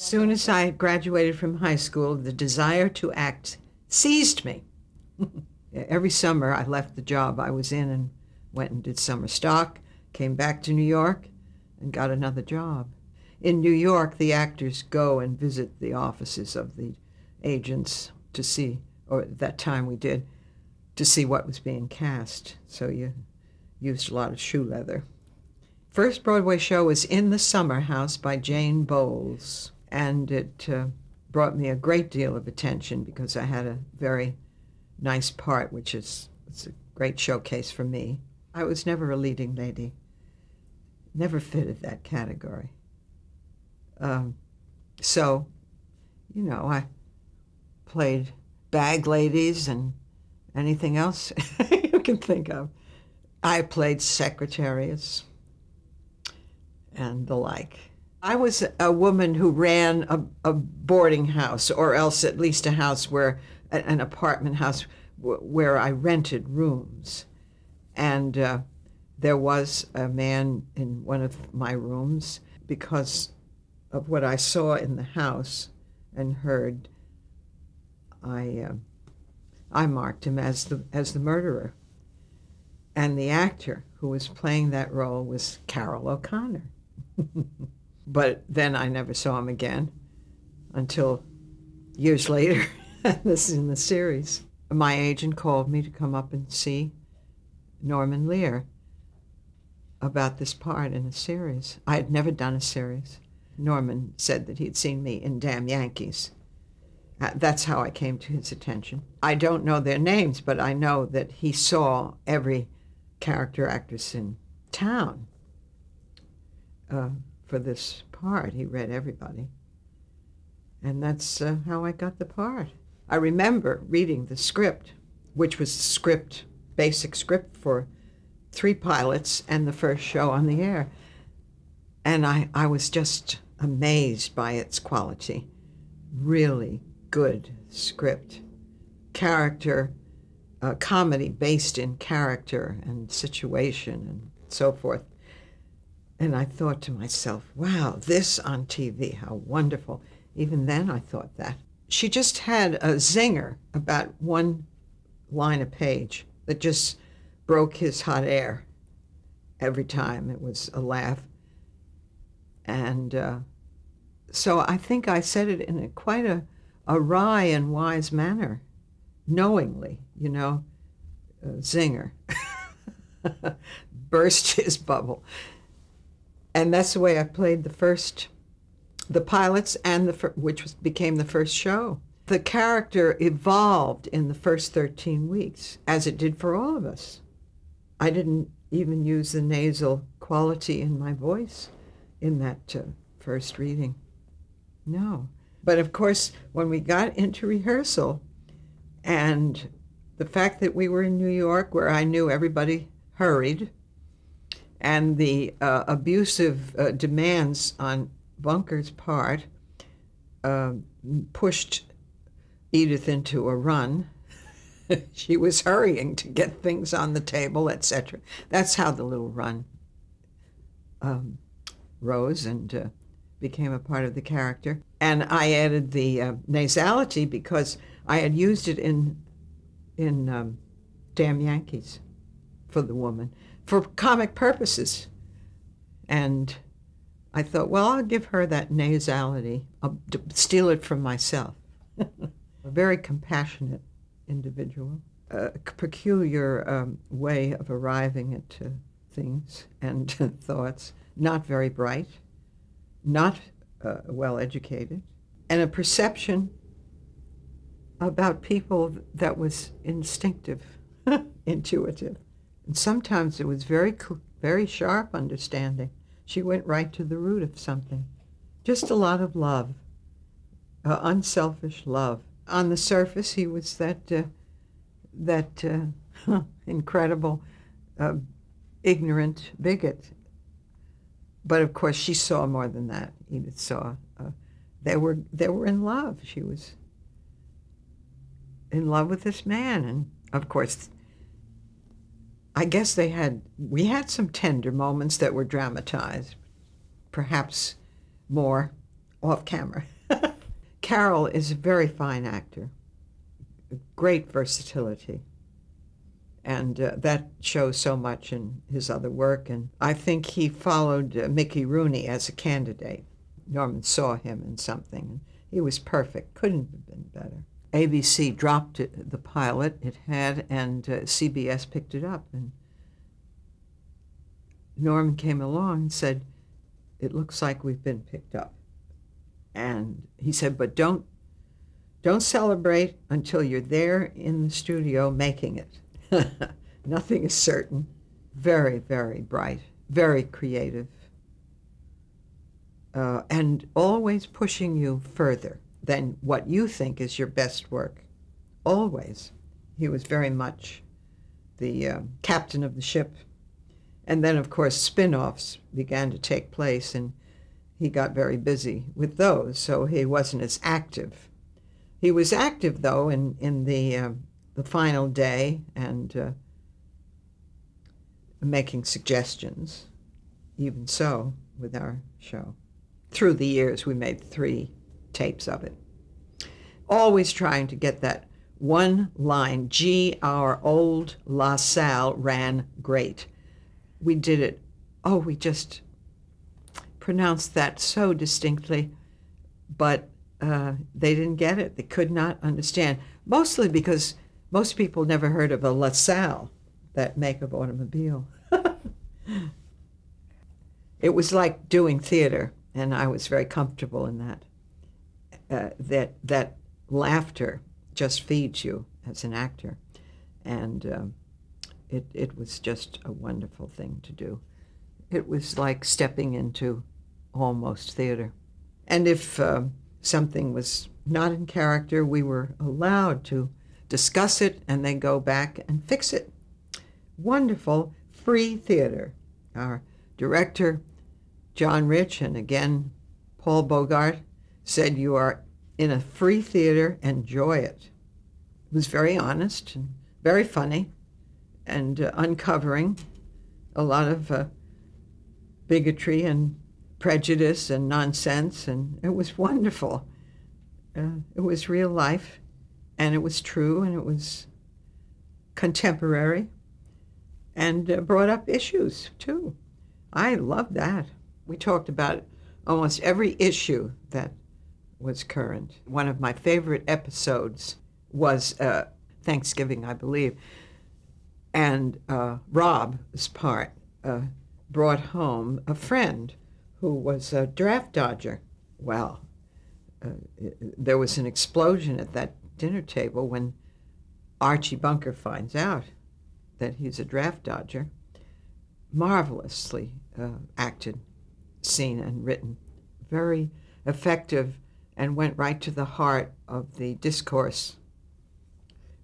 Soon as I graduated from high school, the desire to act seized me. Every summer, I left the job I was in and went and did summer stock, came back to New York, and got another job. In New York, the actors go and visit the offices of the agents to see, or at that time we did, to see what was being cast. So you used a lot of shoe leather. First Broadway show was In the Summer House by Jane Bowles, and it uh, brought me a great deal of attention because I had a very nice part, which is it's a great showcase for me. I was never a leading lady, never fitted that category. Um, so, you know, I played bag ladies and anything else you can think of. I played secretaries and the like. I was a woman who ran a, a boarding house, or else at least a house where, an apartment house where I rented rooms. And uh, there was a man in one of my rooms because of what I saw in the house and heard. I, uh, I marked him as the, as the murderer. And the actor who was playing that role was Carroll O'Connor. but then I never saw him again until years later. this is in the series. My agent called me to come up and see Norman Lear about this part in a series. I had never done a series. Norman said that he'd seen me in Damn Yankees. Uh, that's how I came to his attention. I don't know their names, but I know that he saw every character actress in town uh, for this part. He read everybody. And that's uh, how I got the part. I remember reading the script, which was script, basic script for three pilots and the first show on the air. And I, I was just amazed by its quality. Really good script. Character, uh, comedy based in character and situation and so forth. And I thought to myself, wow, this on TV, how wonderful. Even then, I thought that. She just had a zinger about one line a page that just broke his hot air every time. It was a laugh. And uh, so I think I said it in a, quite a, a wry and wise manner, knowingly, you know, zinger. Burst his bubble and that's the way I played the first, the pilots and the which was, became the first show. The character evolved in the first 13 weeks, as it did for all of us. I didn't even use the nasal quality in my voice in that uh, first reading. No. But of course, when we got into rehearsal, and the fact that we were in New York, where I knew everybody hurried, and the uh, abusive uh, demands on Bunker's part uh, pushed Edith into a run. she was hurrying to get things on the table, etc. That's how the little run um, rose and uh, became a part of the character. And I added the uh, nasality because I had used it in in um, Damn Yankees for the woman for comic purposes. And I thought, well, I'll give her that nasality. I'll steal it from myself. a very compassionate individual, a peculiar um, way of arriving at uh, things and thoughts, not very bright, not uh, well educated, and a perception about people that was instinctive, intuitive. And sometimes it was very, very sharp understanding. She went right to the root of something. Just a lot of love, uh, unselfish love. On the surface, he was that, uh, that uh, incredible, uh, ignorant bigot. But of course, she saw more than that. Edith saw. Uh, they were they were in love. She was in love with this man, and of course, I guess they had, we had some tender moments that were dramatized, perhaps more. off camera. Carroll is a very fine actor, great versatility. And uh, that shows so much in his other work. And I think he followed uh, Mickey Rooney as a candidate. Norman saw him in something. He was perfect, couldn't have been better. ABC dropped it, the pilot it had, and uh, CBS picked it up. And Norman came along and said, "It looks like we've been picked up." And he said, "But don't don't celebrate until you're there in the studio making it. Nothing is certain. Very, very bright, very creative, uh, and always pushing you further." Than what you think is your best work. Always. He was very much the uh, captain of the ship. And then, of course, spin offs began to take place, and he got very busy with those, so he wasn't as active. He was active, though, in, in the, uh, the final day and uh, making suggestions, even so, with our show. Through the years, we made three tapes of it. Always trying to get that one line, gee, our old La Salle ran great. We did it. Oh, we just pronounced that so distinctly, but uh, they didn't get it. They could not understand, mostly because most people never heard of a La Salle, that make of automobile. it was like doing theater, and I was very comfortable in that uh, that that laughter just feeds you as an actor, and um, it it was just a wonderful thing to do. It was like stepping into almost theater, and if uh, something was not in character, we were allowed to discuss it and then go back and fix it. Wonderful free theater. Our director, John Rich, and again Paul Bogart said you are in a free theater, enjoy it. It was very honest and very funny and uh, uncovering a lot of uh, bigotry and prejudice and nonsense, and it was wonderful. Uh, it was real life, and it was true, and it was contemporary, and uh, brought up issues too. I loved that. We talked about almost every issue that was current. One of my favorite episodes was uh, Thanksgiving, I believe, and uh, Rob's part uh, brought home a friend who was a draft dodger. Well, uh, there was an explosion at that dinner table when Archie Bunker finds out that he's a draft dodger. Marvelously uh, acted, seen, and written. Very effective and went right to the heart of the discourse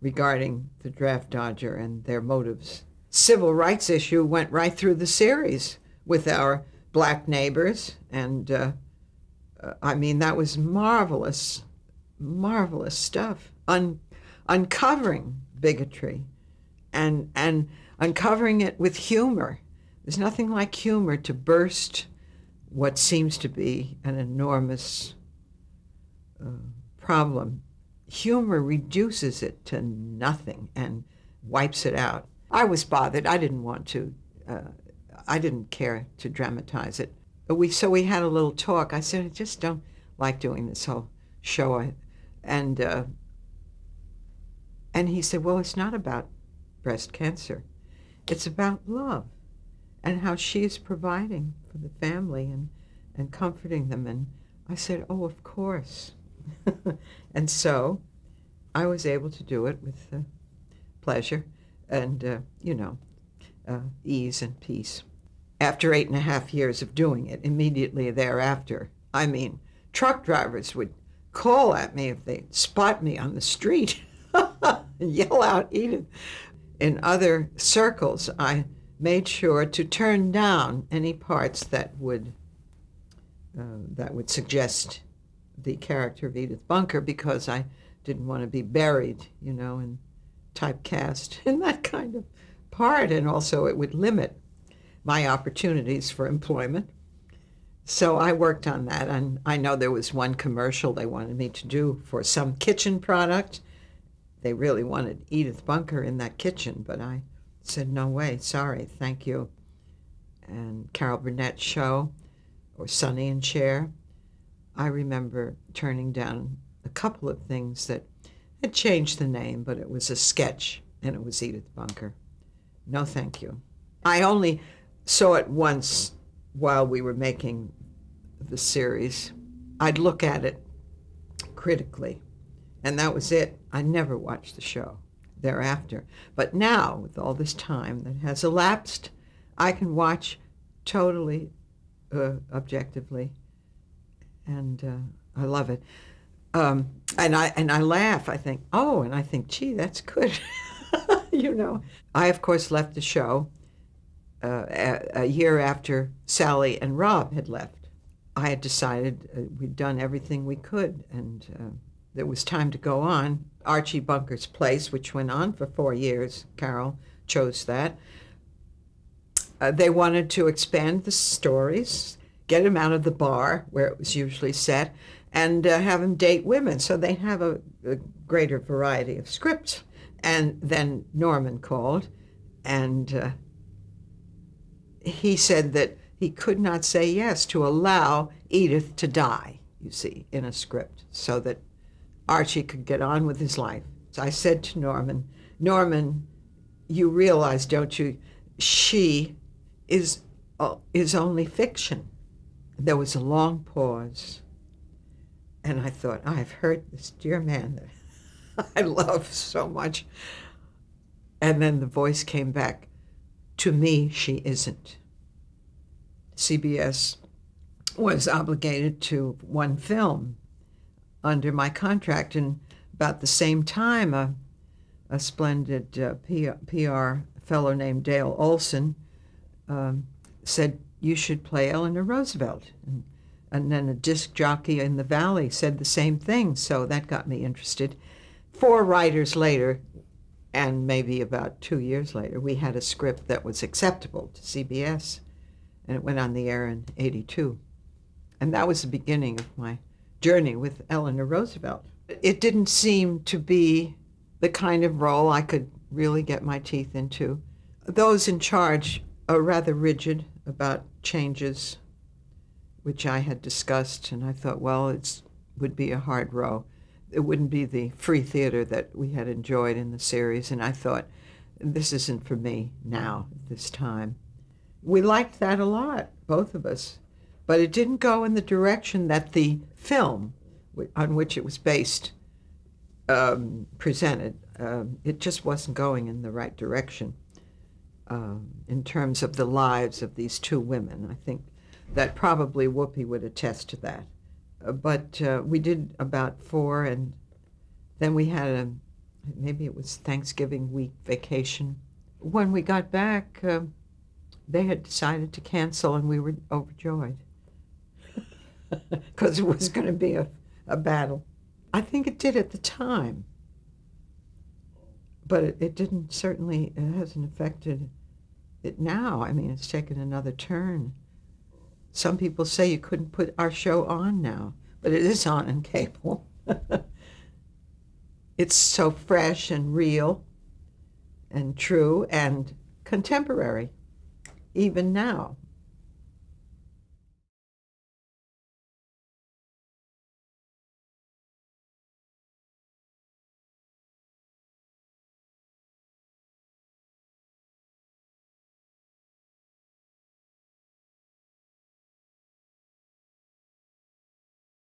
regarding the draft dodger and their motives. Civil rights issue went right through the series with our black neighbors, and uh, uh, I mean that was marvelous, marvelous stuff. Un- uncovering bigotry, and and uncovering it with humor. There's nothing like humor to burst what seems to be an enormous problem, humor reduces it to nothing and wipes it out. I was bothered. I didn't want to. Uh, I didn't care to dramatize it. But we so we had a little talk. I said I just don't like doing this whole show, and uh, and he said, well, it's not about breast cancer. It's about love and how she is providing for the family and, and comforting them. And I said, oh, of course. and so I was able to do it with uh, pleasure and, uh, you know, uh, ease and peace. After eight and a half years of doing it, immediately thereafter, I mean, truck drivers would call at me if they spot me on the street and yell out, Edith. In other circles, I made sure to turn down any parts that would uh, that would suggest the character of Edith Bunker because I didn't want to be buried, you know, and typecast in that kind of part. And also, it would limit my opportunities for employment. So I worked on that, and I know there was one commercial they wanted me to do for some kitchen product. They really wanted Edith Bunker in that kitchen, but I said, no way, sorry, thank you. And Carol Burnett's show, or Sonny and Cher, I remember turning down a couple of things that had changed the name, but it was a sketch, and it was Edith Bunker. No, thank you. I only saw it once while we were making the series. I'd look at it critically, and that was it. I never watched the show thereafter. But now, with all this time that has elapsed, I can watch totally uh, objectively, and uh, I love it. Um, and I and I laugh. I think, oh, and I think, gee, that's good. you know, I of course left the show uh, a, a, year after Sally and Rob had left. I had decided uh, we'd done everything we could, and uh, there was time to go on. Archie Bunker's Place, which went on for four years, Carroll chose that. Uh, they wanted to expand the stories, get him out of the bar where it was usually set, and uh, have him date women so they'd have a, a, greater variety of scripts. And then Norman called, and uh, he said that he could not say yes to allow Edith to die, you see, in a script, so that Archie could get on with his life. So I said to Norman, Norman, you realize, don't you, she is, uh, is only fiction. There was a long pause. And I thought, I've heard this dear man that I love so much. And then the voice came back, to me, she isn't. CBS was obligated to one film under my contract. And about the same time, a, a splendid uh, PR, PR, fellow named Dale Olson um, said, you should play Eleanor Roosevelt. And, and then a disc jockey in the Valley said the same thing, so that got me interested. Four writers later, and maybe about two years later, we had a script that was acceptable to CBS, and it went on the air in 82. And that was the beginning of my journey with Eleanor Roosevelt. It didn't seem to be the kind of role I could really get my teeth into. Those in charge are rather rigid about changes, which I had discussed, and I thought, well, it would be a hard row. It wouldn't be the free theater that we had enjoyed in the series, and I thought, this isn't for me now, at this time. We liked that a lot, both of us, but it didn't go in the direction that the film on which it was based um, presented. Um, it just wasn't going in the right direction um, in terms of the lives of these two women. I think that probably Whoopi would attest to that. Uh, but uh, we did about four, and then we had a maybe it was Thanksgiving week vacation. When we got back, uh, they had decided to cancel, and we were overjoyed because it was going to be a, a battle. I think it did at the time, but it, it didn't certainly, it hasn't affected it now. I mean, it's taken another turn. Some people say you couldn't put our show on now, but it is on in cable. it's so fresh and real and true and contemporary, even now.